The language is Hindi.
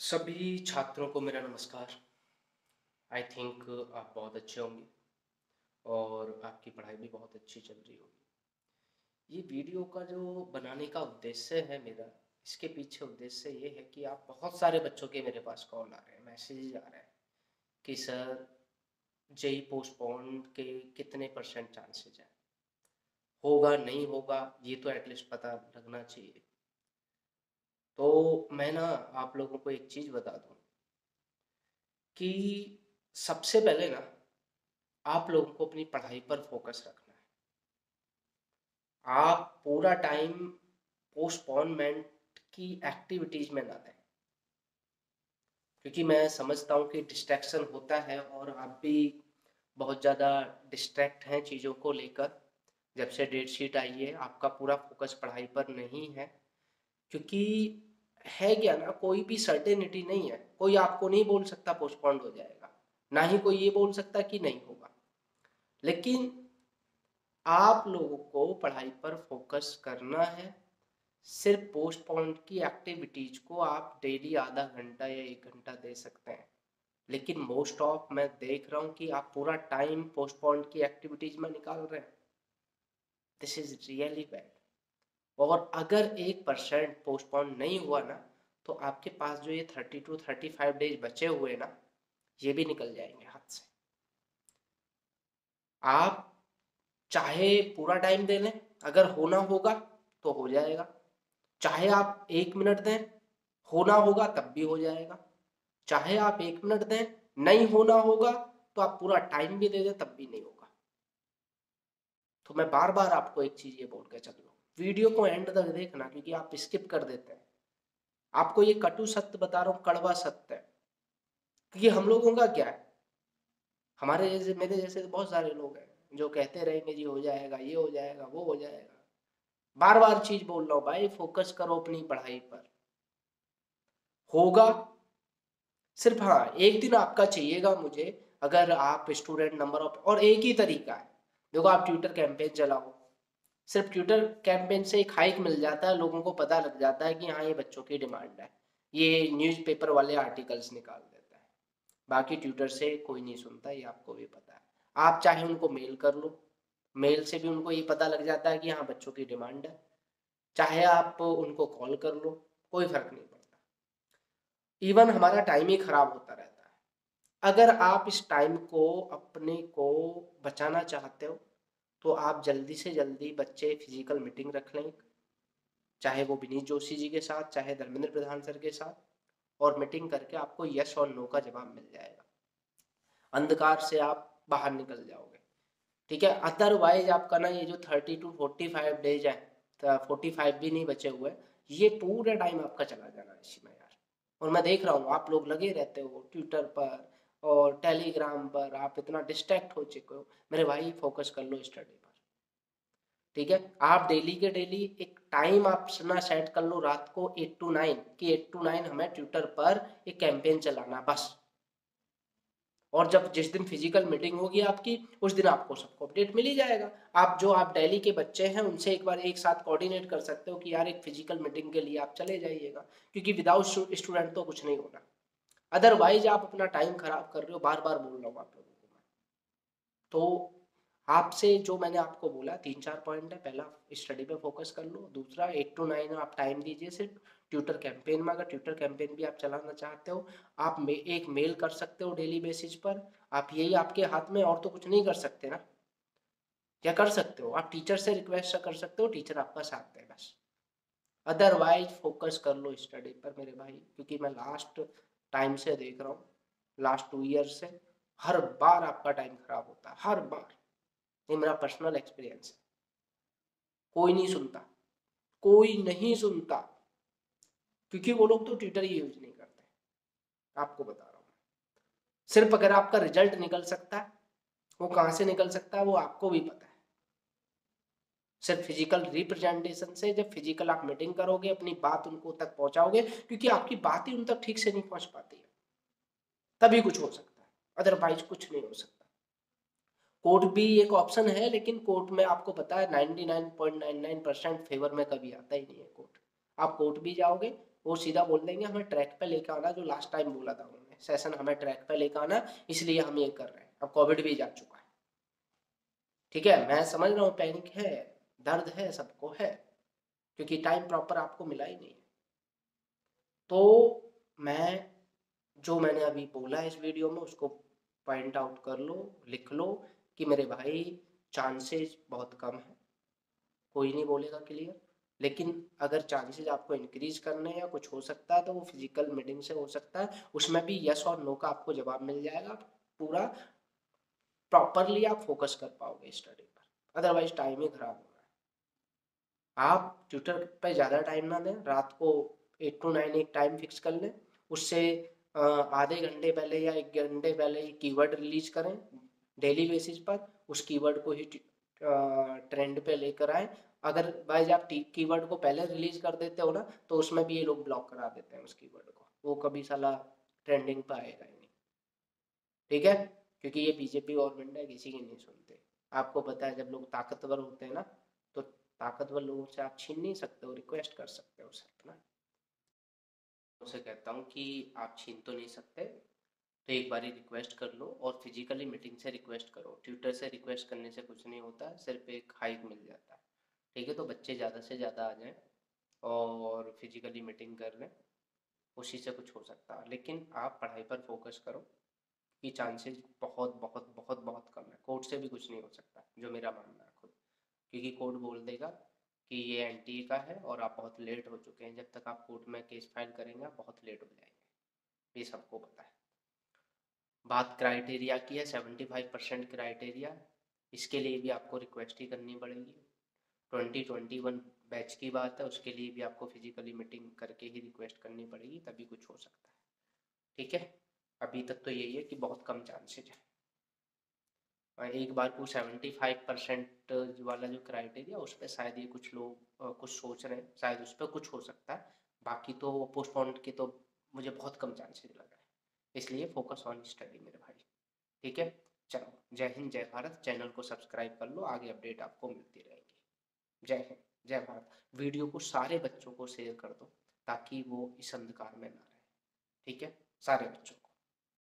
सभी छात्रों को मेरा नमस्कार। आई थिंक आप बहुत अच्छे होंगे और आपकी पढ़ाई भी बहुत अच्छी चल रही होगी। ये वीडियो का जो बनाने का उद्देश्य है मेरा, इसके पीछे उद्देश्य ये है कि आप बहुत सारे बच्चों के मेरे पास कॉल आ रहे हैं मैसेज आ रहे हैं कि, सर, जेई पोस्टपोन के कितने परसेंट चांसेज हैं? होगा, नहीं होगा, ये तो एटलीस्ट पता लगना चाहिए। तो मैं ना आप लोगों को एक चीज़ बता दूँ कि सबसे पहले ना आप लोगों को अपनी पढ़ाई पर फोकस रखना है। आप पूरा टाइम पोस्टपोनमेंट की एक्टिविटीज़ में ना दें क्योंकि मैं समझता हूँ कि डिस्ट्रैक्शन होता है और आप भी बहुत ज़्यादा डिस्ट्रैक्ट हैं चीज़ों को लेकर। जब से डेट शीट आई है, आपका पूरा फोकस पढ़ाई पर नहीं है। क्योंकि है क्या ना, कोई भी सर्टेनिटी नहीं है। कोई आपको नहीं बोल सकता पोस्टपोन हो जाएगा। ना ही कोई ये बोल सकता कि नहीं होगा। लेकिन आप लोगों को पढ़ाई पर फोकस करना है। सिर्फ़ पोस्टपोन की एक्टिविटीज़ को आप डेली आधा घंटा या एक घंटा दे सकते हैं। लेकिन मोस्ट ऑफ़ मैं देख रहा हूँ कि आप पूरा टाइम पोस्टपोन की एक्टिविटीज़ में निकाल रहे हैं। दिस इज़ रियली बैड और अगर एक परसेंट पोस्टपोन नहीं हुआ ना तो आपके पास जो ये thirty two thirty five days बचे हुए ना, ये भी निकल जाएँगे हाथ से। आप चाहे पूरा टाइम दे लें, अगर होना होगा तो हो जाएगा। चाहे आप एक मिनट दें, होना होगा, तब भी हो जाएगा। चाहे आप एक मिनट दें, नहीं होना होगा तो आप पूरा टाइम भी दे दें, तब भी नहीं होगा। तो मैं बार बार आपको एक चीज़ ये बोल के चल वीडियो को एंड तक देखना, क्योंकि आप स्किप कर देते हैं। आपको ये कटु सत्य बता रहा हूँ, कड़वा सत्य है। क्योंकि हम लोगों का क्या है? हमारे जैसे, मेरे जैसे बहुत सारे लोग हैं, जो कहते रहेंगे, जी, हो जाएगा, ये हो जाएगा, वो हो जाएगा। बार बार चीज़ बोल रहा हूँ, भाई फोकस करो अपनी पढ़ाई पर। होगा। सिर्फ़ हाँ एक दिन आपका चाहिएगा मुझे, अगर आप स्टूडेंट नंबर ऑफ़ और एक ही तरीका है। देखो, आप ट्विटर कैंपेन चलाओ सिर्फ़ ट्विटर कैंपेन से एक हाइक मिल जाता है, लोगों को पता लग जाता है कि हाँ ये बच्चों की डिमांड है। ये न्यूज़पेपर वाले आर्टिकल्स निकाल देता है। बाकी ट्विटर से कोई नहीं सुनता, ये आपको भी पता है। आप चाहे उनको मेल कर लो। मेल से भी उनको ये पता लग जाता है कि हाँ बच्चों की डिमांड है। चाहे आप उनको कॉल कर लो, कोई फ़र्क नहीं पड़ता। इवन हमारा टाइम ही खराब होता रहता है। अगर आप इस टाइम को, अपने को बचाना चाहते हो तो आप जल्दी से जल्दी बच्चे फ़िज़िकल मीटिंग रख लें। चाहे वो विनीत जोशी जी के साथ, चाहे धर्मेंद्र प्रधान सर के साथ, और मीटिंग करके आपको यस और नो का जवाब मिल जाएगा। अंधकार से आप बाहर निकल जाओगे। ठीक है? अदरवाइज़ आपका ना ये जो thirty two forty five days है फोर्टी फाइव भी नहीं बचे हुए, ये पूरा टाइम आपका चला जाना इसी में यार। और मैं देख रहा हूँ, आप लोग लगे रहते हो ट्विटर पर और टेलीग्राम पर आप इतना डिस्ट्रैक्ट हो चुके हो, मेरे भाई फोकस कर लो स्टडी पर। ठीक है? आप डेली के डेली एक टाइम आप अपना सेट कर लो रात को एट टू नाइन कि एट टू नाइन हमें ट्विटर पर एक कैंपेन चलाना बस। और जब जिस दिन फ़िज़िकल मीटिंग होगी आपकी, उस दिन आपको सबको अपडेट मिल ही जाएगा। आप जो आप डेली के बच्चे हैं, उनसे एक बार एक साथ कोऑर्डिनेट कर सकते हो कि यार एक फ़िज़िकल मीटिंग के लिए आप चले जाइएगा, क्योंकि विदाउट स्टूडेंट तो कुछ नहीं होना। अदरवाइज़ आप अपना टाइम खराब कर रहे हो बार बार बोल रहा हूँ आप लोगों को तो आपसे जो मैंने आपको बोला तीन चार पॉइंट है। पहला स्टडी पे फोकस कर लो। दूसरा एट टू नाइन आप टाइम दीजिए सिर्फ़। ट्विटर कैंपेन में अगर ट्विटर कैंपेन भी आप चलाना चाहते हो आप मे, एक मेल कर सकते हो डेली बेसिस पर। आप यही आपके हाथ में और तो कुछ नहीं कर सकते ना। क्या कर सकते हो। आप टीचर से रिक्वेस्ट कर सकते हो टीचर आपका साथ दे बस। अदरवाइज़ फोकस कर लो स्टडी पर मेरे भाई क्योंकि मैं लास्ट टाइम से देख रहा हूँ। लास्ट टू ईयर से हर बार आपका टाइम खराब होता है, हर बार। ये मेरा पर्सनल एक्सपीरियंस है। कोई नहीं सुनता, कोई नहीं सुनता, क्योंकि वो लोग तो ट्विटर ही यूज़ नहीं करते। आपको बता रहा हूँ। सिर्फ़ अगर आपका रिज़ल्ट निकल सकता है, वो कहाँ से निकल सकता है, वो आपको भी पता है। सिर्फ़ फ़िज़िकल रिप्रेजेंटेशन से जब फ़िज़िकल आप मीटिंग करोगे, अपनी बात उनको तक पहुंचाओगे, क्योंकि आपकी बात ही उन तक ठीक से नहीं पहुँच पाती है। तभी कुछ हो सकता है अदरवाइज़ कुछ नहीं हो सकता। कोर्ट भी एक ऑप्शन है, लेकिन कोर्ट में आपको पता है 99.99 परसेंट फेवर में कभी आता ही नहीं है कोर्ट आप कोर्ट भी जाओगे, वो सीधा बोल देंगे, हमें ट्रैक पे लेकर आना, जो लास्ट टाइम बोला था उन्होंने। सेशन हमें ट्रैक पे लेकर आना, इसलिए हम ये कर रहे हैं। अब कोविड भी जा चुका है। ठीक है, मैं समझ रहा हूँ पैनिक है। दर्द है, सबको है, क्योंकि टाइम प्रॉपर आपको मिला ही नहीं तो मैं, जो मैंने अभी बोला इस वीडियो में, उसको पॉइंट आउट कर लो, लिख लो कि मेरे भाई चांसेस बहुत कम है। कोई नहीं बोलेगा क्लियर लेकिन अगर चांसेस आपको इंक्रीज करने या कुछ हो सकता है तो वो फ़िज़िकल मीटिंग से हो सकता है। उसमें भी यस और नो का आपको जवाब मिल जाएगा। पूरा प्रॉपरली आप फोकस कर पाओगे स्टडी पर। अदरवाइज़ टाइम ही खराब होगा। आप ट्विटर पे ज़्यादा टाइम ना दें, रात को एट टू नाइन एक टाइम फिक्स कर लें। उससे आधे घंटे पहले या एक घंटे पहले ही कीवर्ड रिलीज़ करें डेली बेसिस पर। उस कीवर्ड को ही ट्रेंड पे लेकर आए। अगर भाई आप कीवर्ड को पहले रिलीज़ कर देते हो ना तो उसमें भी ये लोग ब्लॉक करा देते हैं उस कीवर्ड को। वो कभी साला ट्रेंडिंग पे आएगा ही नहीं। ठीक है? क्योंकि ये बीजेपी गवर्नमेंट है, किसी की नहीं सुनते। आपको पता है, जब लोग ताकतवर होते हैं ना ताकतवर लोगों से आप छीन नहीं सकते हो रिक्वेस्ट कर सकते हो उसे अपना उसे कहता हूँ कि आप छीन तो नहीं सकते तो एक बार रिक्वेस्ट कर लो और फिजिकली मीटिंग से रिक्वेस्ट करो। ट्विटर से रिक्वेस्ट करने से कुछ नहीं होता, सिर्फ़ एक हाइक मिल जाता है। ठीक है तो बच्चे ज़्यादा से ज़्यादा आ जाएँ और फिजिकली मीटिंग कर लें, उसी से कुछ हो सकता है। लेकिन आप पढ़ाई पर फोकस करो कि चांसेस बहुत बहुत बहुत बहुत कम है। कोर्ट से भी कुछ नहीं हो सकता, जो मेरा मानना है। क्योंकि कोर्ट बोल देगा कि ये एनटीए का है और आप बहुत लेट हो चुके हैं। जब तक आप कोर्ट में केस फ़ाइल करेंगे, आप बहुत लेट हो जाएँगे। ये सबको पता है। बात क्राइटेरिया की है, सेवेंटी फाइव परसेंट क्राइटेरिया। इसके लिए भी आपको रिक्वेस्ट ही करनी पड़ेगी। ट्वेंटी ट्वेंटी वन बैच की बात है, उसके लिए भी आपको फिजिकली मीटिंग करके ही रिक्वेस्ट करनी पड़ेगी, तभी कुछ हो सकता है। ठीक है? अभी तक तो यही है कि बहुत कम चांसेज है। एक बार को सेवेंटी फाइव परसेंट वाला जो क्राइटेरिया उस पर शायद ये कुछ लोग कुछ सोच रहे हैं। शायद उस पर कुछ हो सकता है। बाकी तो पोस्टपोन के तो मुझे बहुत कम चांसेज लग रहा है। इसलिए फोकस ऑन स्टडी मेरे भाई। ठीक है? चलो, जय हिंद, जय भारत। चैनल को सब्सक्राइब कर लो, आगे अपडेट आपको मिलती रहेगी। जय हिंद, जय भारत। वीडियो को सारे बच्चों को शेयर कर दो, ताकि वो इस अंधकार में ना रहे। ठीक है? सारे बच्चों को।